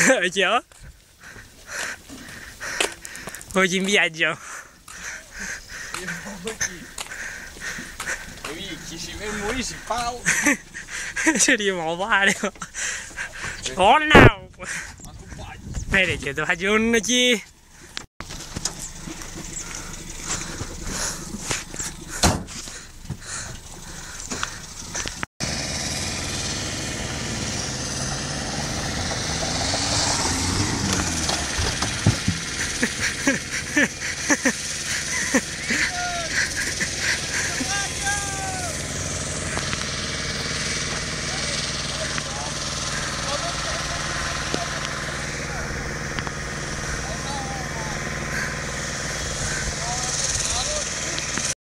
Ciao. Oggi in viaggio. Chi si vede morire si pao. Ci arriviamo male. Oh no! Vedi che tu faccio un chi.